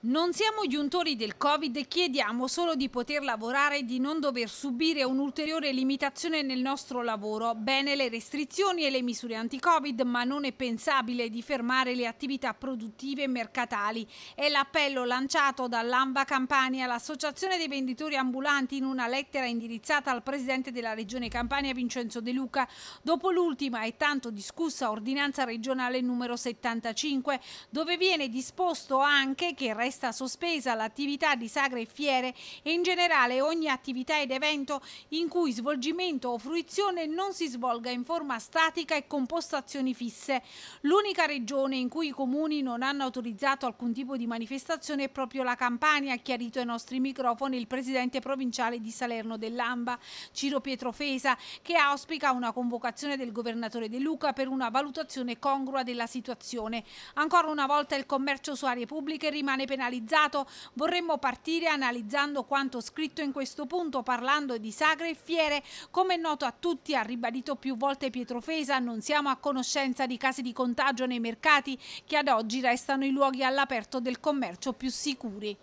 Non siamo giuntori del Covid e chiediamo solo di poter lavorare e di non dover subire un'ulteriore limitazione nel nostro lavoro. Bene le restrizioni e le misure anti-Covid, ma non è pensabile di fermare le attività produttive e mercatali. È l'appello lanciato dall'AMBA Campania, l'associazione dei venditori ambulanti, in una lettera indirizzata al presidente della regione Campania Vincenzo De Luca, dopo l'ultima e tanto discussa ordinanza regionale numero 75, dove viene disposto anche che resta sospesa l'attività di sagre e fiere e in generale ogni attività ed evento in cui svolgimento o fruizione non si svolga in forma statica e con postazioni fisse. L'unica regione in cui i comuni non hanno autorizzato alcun tipo di manifestazione è proprio la Campania, ha chiarito ai nostri microfoni il presidente provinciale di Salerno dell'Amba, Ciro Pietro Fesa, che auspica una convocazione del governatore De Luca per una valutazione congrua della situazione. Ancora una volta il commercio su aree pubbliche rimane penalizzato penalizzato, vorremmo partire analizzando quanto scritto in questo punto parlando di sagre e fiere. Come è noto a tutti, ha ribadito più volte Pietro Fesa, non siamo a conoscenza di casi di contagio nei mercati che ad oggi restano i luoghi all'aperto del commercio più sicuri.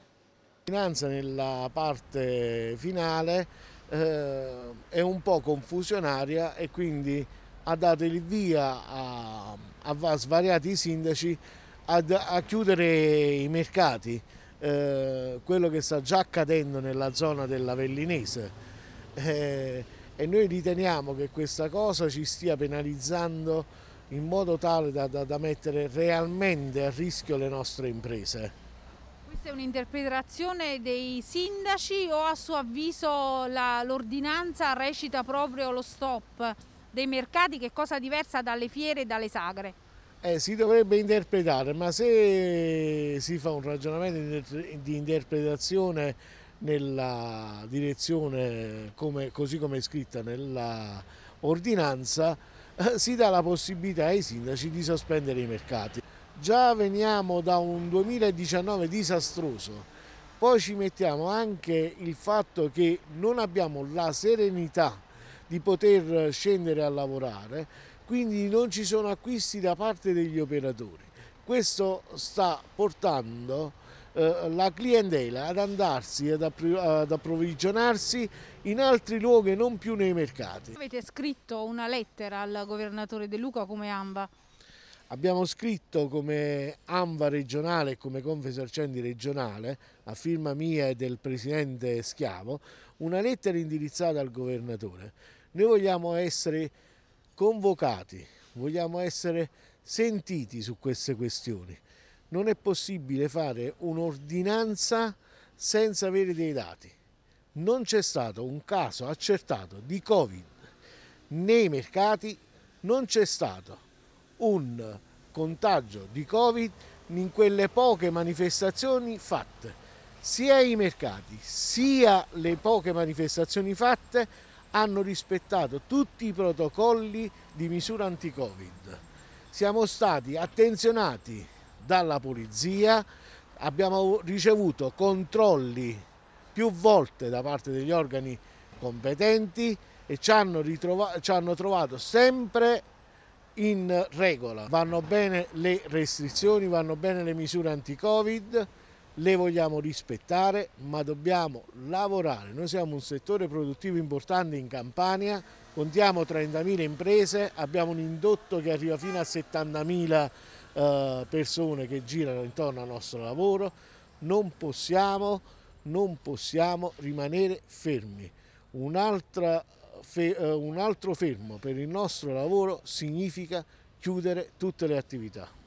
Finanza nella parte finale eh, è un po' confusionaria e quindi ha dato il via a, a svariati sindaci ad, a chiudere i mercati, eh, quello che sta già accadendo nella zona dell'Avellinese eh, e noi riteniamo che questa cosa ci stia penalizzando in modo tale da, da, da mettere realmente a rischio le nostre imprese. Questa è un'interpretazione dei sindaci o a suo avviso l'ordinanza recita proprio lo stop dei mercati che è cosa diversa dalle fiere e dalle sagre? Eh, si dovrebbe interpretare, ma se si fa un ragionamento di interpretazione nella direzione come, così come è scritta nella ordinanza, eh, si dà la possibilità ai sindaci di sospendere i mercati. Già veniamo da un 2019 disastroso, poi ci mettiamo anche il fatto che non abbiamo la serenità di poter scendere a lavorare quindi non ci sono acquisti da parte degli operatori. Questo sta portando eh, la clientela ad andarsi ad, ad approvvigionarsi in altri luoghi non più nei mercati. Avete scritto una lettera al governatore De Luca come AMBA? Abbiamo scritto come AMVA regionale e come Confesercenti regionale, a firma mia e del presidente Schiavo, una lettera indirizzata al governatore. Noi vogliamo essere convocati, vogliamo essere sentiti su queste questioni. Non è possibile fare un'ordinanza senza avere dei dati. Non c'è stato un caso accertato di Covid nei mercati, non c'è stato un contagio di Covid in quelle poche manifestazioni fatte. Sia i mercati sia le poche manifestazioni fatte hanno rispettato tutti i protocolli di misura anti-Covid. Siamo stati attenzionati dalla polizia, abbiamo ricevuto controlli più volte da parte degli organi competenti e ci hanno, ci hanno trovato sempre in regola. Vanno bene le restrizioni, vanno bene le misure anti-Covid, le vogliamo rispettare ma dobbiamo lavorare. Noi siamo un settore produttivo importante in Campania, contiamo 30.000 imprese, abbiamo un indotto che arriva fino a 70.000 eh, persone che girano intorno al nostro lavoro, non possiamo, non possiamo rimanere fermi. Un, eh, un altro fermo per il nostro lavoro significa chiudere tutte le attività.